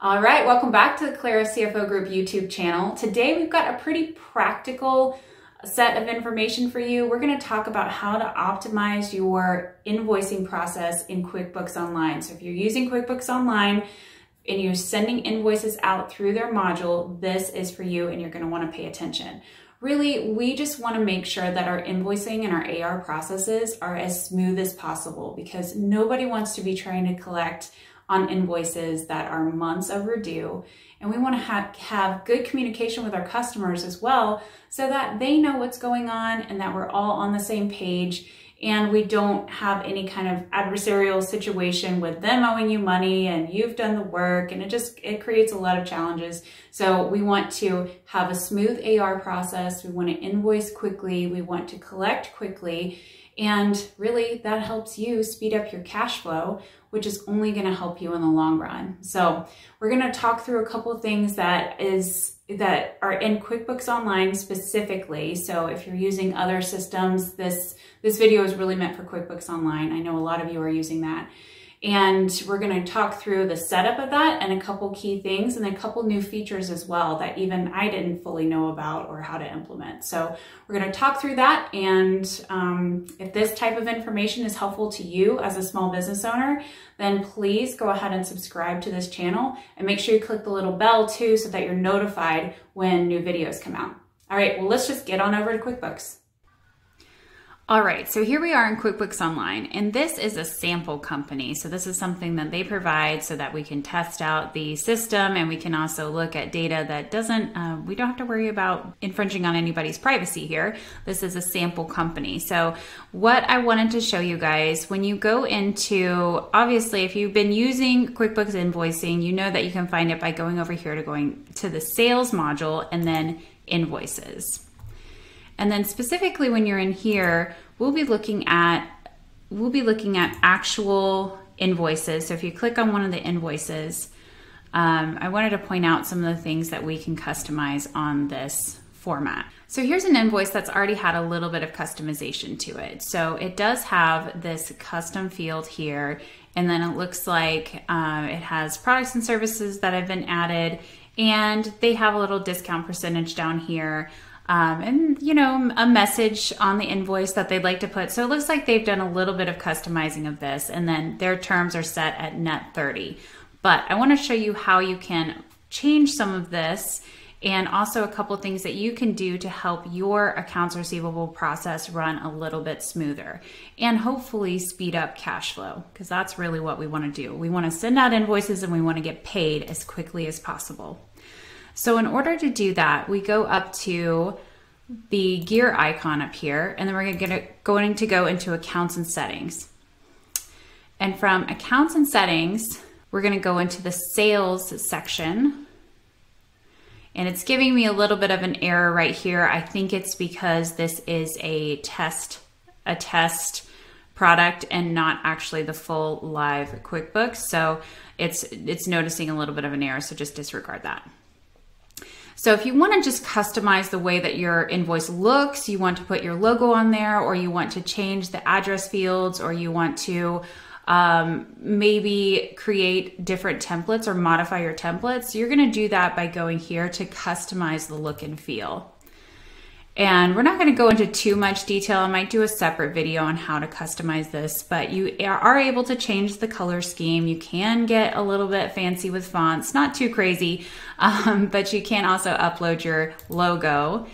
All right, welcome back to the Clara CFO Group YouTube channel. Today we've got a pretty practical set of information for you. We're gonna talk about how to optimize your invoicing process in QuickBooks Online. So if you're using QuickBooks Online and you're sending invoices out through their module, this is for you and you're gonna wanna pay attention. Really, we just wanna make sure that our invoicing and our AR processes are as smooth as possible because nobody wants to be trying to collect on invoices that are months overdue. And we want to have, have good communication with our customers as well so that they know what's going on and that we're all on the same page and we don't have any kind of adversarial situation with them owing you money and you've done the work and it just it creates a lot of challenges. So we want to have a smooth AR process. We want to invoice quickly. We want to collect quickly and really that helps you speed up your cash flow which is only going to help you in the long run. So we're going to talk through a couple things that is that are in QuickBooks Online specifically. So if you're using other systems, this this video is really meant for QuickBooks Online. I know a lot of you are using that. And we're gonna talk through the setup of that and a couple key things and a couple new features as well that even I didn't fully know about or how to implement. So we're gonna talk through that. And um, if this type of information is helpful to you as a small business owner, then please go ahead and subscribe to this channel and make sure you click the little bell too so that you're notified when new videos come out. All right, well, let's just get on over to QuickBooks. All right, so here we are in QuickBooks Online, and this is a sample company. So this is something that they provide so that we can test out the system and we can also look at data that doesn't, uh, we don't have to worry about infringing on anybody's privacy here. This is a sample company. So what I wanted to show you guys, when you go into, obviously, if you've been using QuickBooks invoicing, you know that you can find it by going over here to going to the sales module and then invoices. And then specifically when you're in here, we'll be looking at we'll be looking at actual invoices. So if you click on one of the invoices, um, I wanted to point out some of the things that we can customize on this format. So here's an invoice that's already had a little bit of customization to it. So it does have this custom field here, and then it looks like uh, it has products and services that have been added, and they have a little discount percentage down here um, and you know a message on the invoice that they'd like to put so it looks like they've done a little bit of customizing of this and then their terms are set at net 30 but i want to show you how you can change some of this and also a couple things that you can do to help your accounts receivable process run a little bit smoother and hopefully speed up cash flow because that's really what we want to do. We want to send out invoices and we want to get paid as quickly as possible. So in order to do that, we go up to the gear icon up here, and then we're gonna, going to go into accounts and settings. And from accounts and settings, we're gonna go into the sales section. And it's giving me a little bit of an error right here. I think it's because this is a test, a test product and not actually the full live QuickBooks. So it's, it's noticing a little bit of an error, so just disregard that. So if you want to just customize the way that your invoice looks, you want to put your logo on there, or you want to change the address fields, or you want to um, maybe create different templates or modify your templates, you're going to do that by going here to customize the look and feel. And we're not going to go into too much detail. I might do a separate video on how to customize this, but you are able to change the color scheme. You can get a little bit fancy with fonts, not too crazy, um, but you can also upload your logo.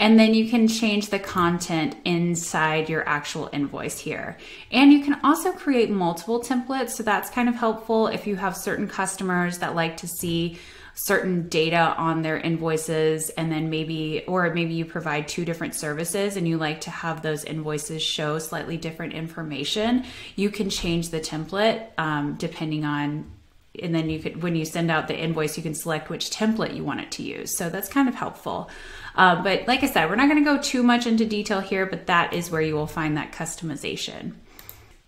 And then you can change the content inside your actual invoice here. And you can also create multiple templates. So that's kind of helpful if you have certain customers that like to see certain data on their invoices and then maybe or maybe you provide two different services and you like to have those invoices show slightly different information you can change the template um, depending on and then you could when you send out the invoice you can select which template you want it to use. So that's kind of helpful. Uh, but like i said we're not going to go too much into detail here but that is where you will find that customization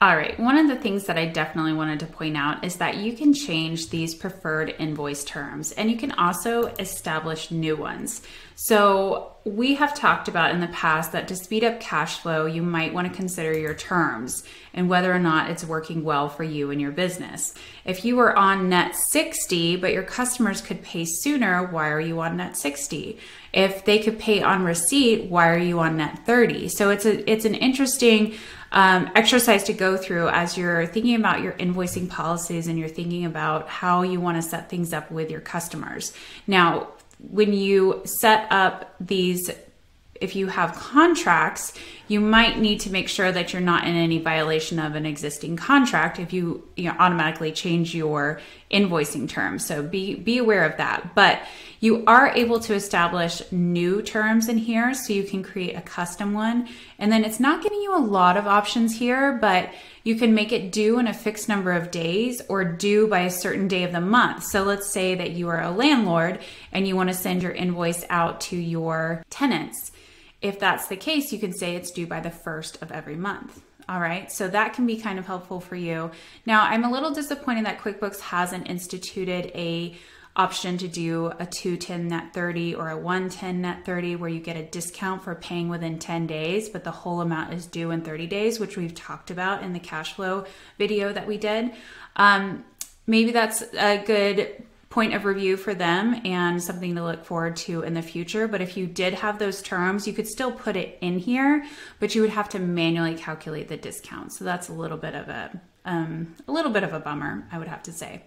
All right, one of the things that I definitely wanted to point out is that you can change these preferred invoice terms and you can also establish new ones. So, we have talked about in the past that to speed up cash flow, you might want to consider your terms and whether or not it's working well for you and your business. If you were on net 60, but your customers could pay sooner, why are you on net 60? If they could pay on receipt, why are you on net 30? So it's a it's an interesting um, exercise to go through as you're thinking about your invoicing policies and you're thinking about how you want to set things up with your customers. Now, when you set up these if you have contracts, you might need to make sure that you're not in any violation of an existing contract if you, you know, automatically change your invoicing terms. So be be aware of that. But you are able to establish new terms in here so you can create a custom one. And then it's not giving you a lot of options here, but you can make it due in a fixed number of days or due by a certain day of the month. So let's say that you are a landlord and you want to send your invoice out to your tenants. If that's the case, you can say it's due by the first of every month. All right, so that can be kind of helpful for you. Now, I'm a little disappointed that QuickBooks hasn't instituted a option to do a 210 net 30 or a 110 net 30 where you get a discount for paying within 10 days but the whole amount is due in 30 days which we've talked about in the cash flow video that we did um, maybe that's a good point of review for them and something to look forward to in the future. But if you did have those terms, you could still put it in here, but you would have to manually calculate the discount. So that's a little bit of a um, a little bit of a bummer, I would have to say.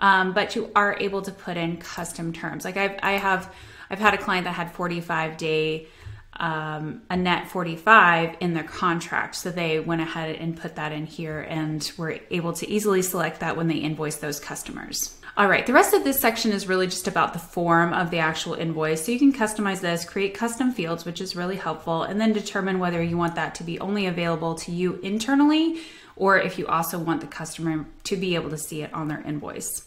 Um, but you are able to put in custom terms. Like I've, I have, I've had a client that had 45 day um, a net 45 in their contract. So they went ahead and put that in here and were able to easily select that when they invoice those customers. All right, the rest of this section is really just about the form of the actual invoice. So you can customize this, create custom fields, which is really helpful, and then determine whether you want that to be only available to you internally or if you also want the customer to be able to see it on their invoice.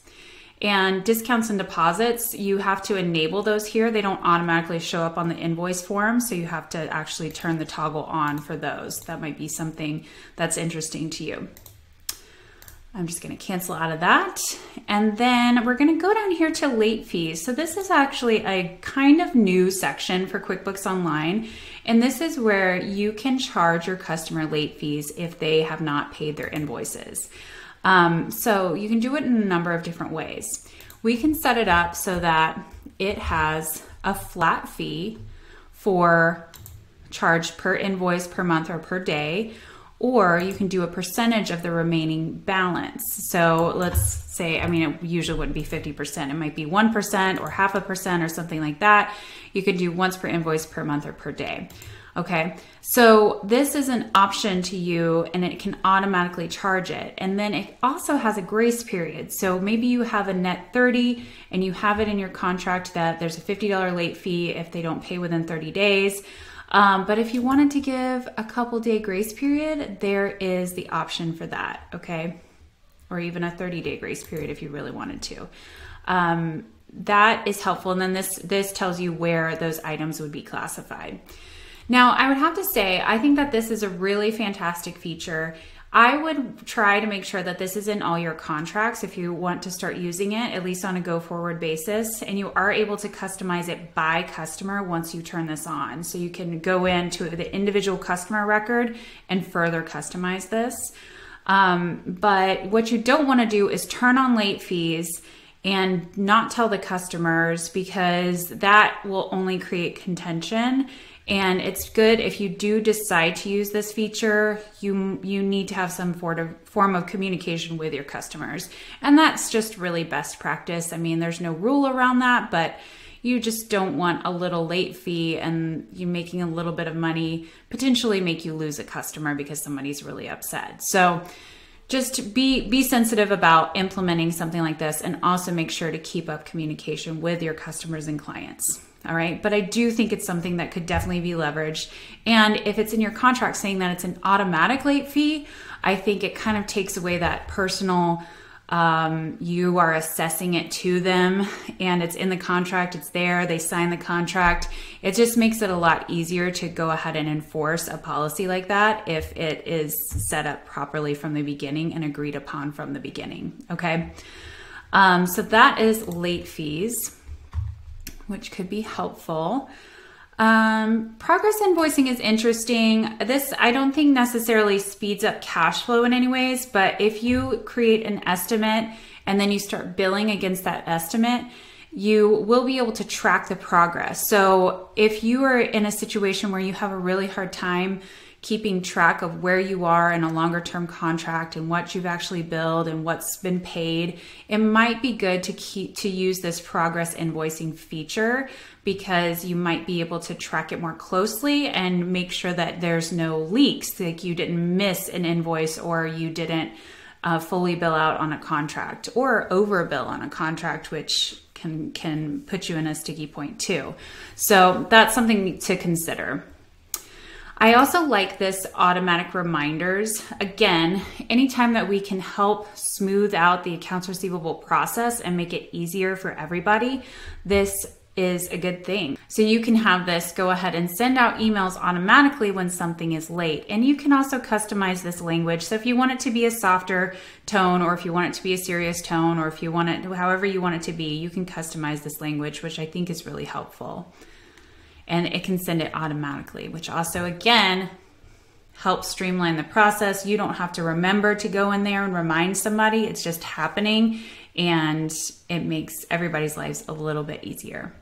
And discounts and deposits, you have to enable those here. They don't automatically show up on the invoice form, so you have to actually turn the toggle on for those. That might be something that's interesting to you. I'm just going to cancel out of that. And then we're going to go down here to late fees. So this is actually a kind of new section for QuickBooks Online. And this is where you can charge your customer late fees if they have not paid their invoices. Um, so you can do it in a number of different ways. We can set it up so that it has a flat fee for charge per invoice per month or per day, or you can do a percentage of the remaining balance. So let's say, I mean, it usually wouldn't be 50%. It might be 1% or half a percent or something like that. You could do once per invoice per month or per day. Okay, so this is an option to you and it can automatically charge it. And then it also has a grace period. So maybe you have a net 30 and you have it in your contract that there's a $50 late fee if they don't pay within 30 days. Um, but if you wanted to give a couple day grace period, there is the option for that, okay? Or even a 30 day grace period if you really wanted to. Um, that is helpful. And then this, this tells you where those items would be classified. Now, I would have to say, I think that this is a really fantastic feature. I would try to make sure that this is in all your contracts if you want to start using it, at least on a go forward basis. And you are able to customize it by customer once you turn this on. So you can go into the individual customer record and further customize this. Um, but what you don't want to do is turn on late fees and not tell the customers because that will only create contention and it's good if you do decide to use this feature, you you need to have some form of communication with your customers. And that's just really best practice. I mean, there's no rule around that, but you just don't want a little late fee and you making a little bit of money potentially make you lose a customer because somebody's really upset. So just be be sensitive about implementing something like this and also make sure to keep up communication with your customers and clients. All right. But I do think it's something that could definitely be leveraged. And if it's in your contract saying that it's an automatic late fee, I think it kind of takes away that personal um, you are assessing it to them and it's in the contract, it's there, they sign the contract. It just makes it a lot easier to go ahead and enforce a policy like that if it is set up properly from the beginning and agreed upon from the beginning. Okay. Um, so that is late fees, which could be helpful. Um, progress invoicing is interesting. This I don't think necessarily speeds up cash flow in any ways, but if you create an estimate and then you start billing against that estimate, you will be able to track the progress. So if you are in a situation where you have a really hard time keeping track of where you are in a longer term contract and what you've actually billed and what's been paid, it might be good to keep to use this progress invoicing feature because you might be able to track it more closely and make sure that there's no leaks, like you didn't miss an invoice or you didn't uh, fully bill out on a contract or overbill on a contract, which can can put you in a sticky point too. So that's something to consider. I also like this automatic reminders. Again, anytime that we can help smooth out the accounts receivable process and make it easier for everybody, this is a good thing. So you can have this go ahead and send out emails automatically when something is late. And you can also customize this language. So if you want it to be a softer tone or if you want it to be a serious tone or if you want it however you want it to be, you can customize this language, which I think is really helpful and it can send it automatically, which also, again, helps streamline the process. You don't have to remember to go in there and remind somebody, it's just happening, and it makes everybody's lives a little bit easier.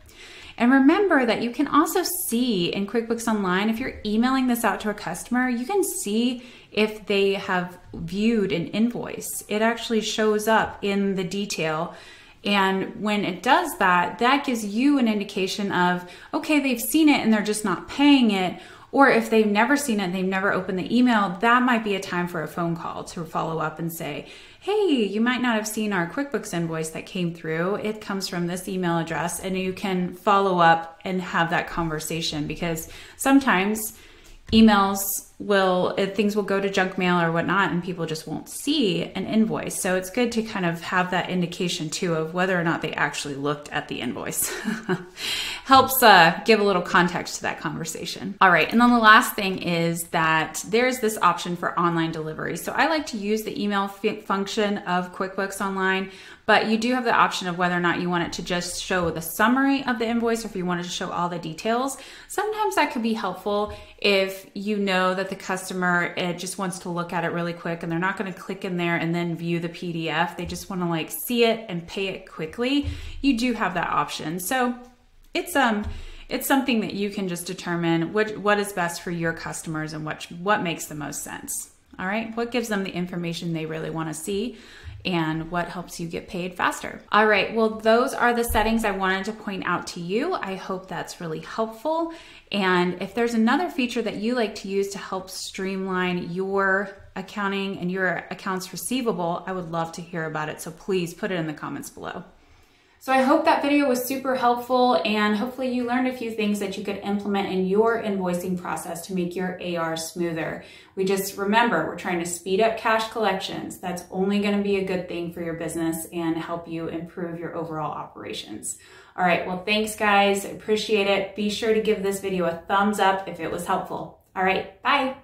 And remember that you can also see in QuickBooks Online, if you're emailing this out to a customer, you can see if they have viewed an invoice. It actually shows up in the detail and when it does that, that gives you an indication of, okay, they've seen it and they're just not paying it. Or if they've never seen it, they've never opened the email, that might be a time for a phone call to follow up and say, hey, you might not have seen our QuickBooks invoice that came through. It comes from this email address, and you can follow up and have that conversation because sometimes emails will things will go to junk mail or whatnot and people just won't see an invoice. So it's good to kind of have that indication too of whether or not they actually looked at the invoice. Helps uh, give a little context to that conversation. All right and then the last thing is that there's this option for online delivery. So i like to use the email function of quickbooks online but you do have the option of whether or not you want it to just show the summary of the invoice or if you wanted to show all the details. Sometimes that could be helpful if you know that the customer it just wants to look at it really quick and they're not going to click in there and then view the PDF. They just want to like see it and pay it quickly. You do have that option. So it's um it's something that you can just determine what what is best for your customers and what what makes the most sense. All right? What gives them the information they really want to see? and what helps you get paid faster. All right, well, those are the settings I wanted to point out to you. I hope that's really helpful. And if there's another feature that you like to use to help streamline your accounting and your accounts receivable, I would love to hear about it. So please put it in the comments below. So I hope that video was super helpful and hopefully you learned a few things that you could implement in your invoicing process to make your AR smoother. We just remember, we're trying to speed up cash collections. That's only gonna be a good thing for your business and help you improve your overall operations. All right, well, thanks guys, appreciate it. Be sure to give this video a thumbs up if it was helpful. All right, bye.